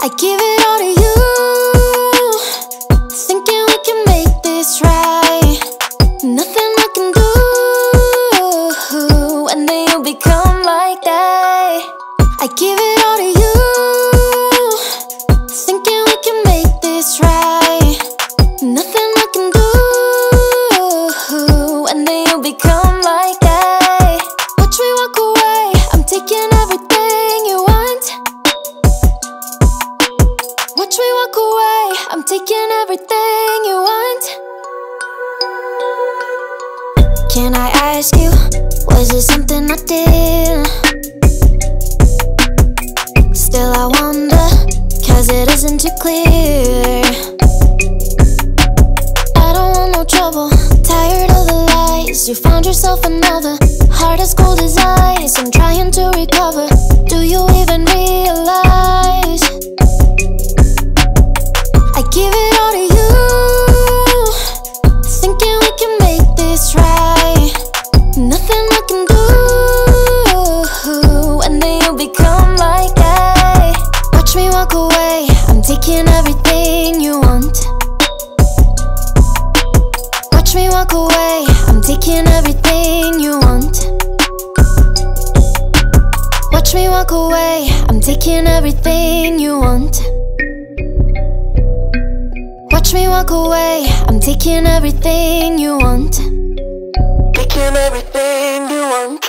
I give it all to you. Thinking we can make this right. Nothing I can do. You become like that. I give it all to you. Watch walk away. I'm taking everything you want. Can I ask you, was it something I did? Still, I wonder, cause it isn't too clear. I don't want no trouble, tired of the lies. You found yourself another, heart as cold as ice. I'm trying to recover. Do you even realize? Give it all to you. Thinking we can make this right. Nothing I can do. And then you become like that. Watch me walk away. I'm taking everything you want. Watch me walk away. I'm taking everything you want. Watch me walk away. I'm taking everything you want. Watch me walk away. I'm taking everything you want. Taking everything you want.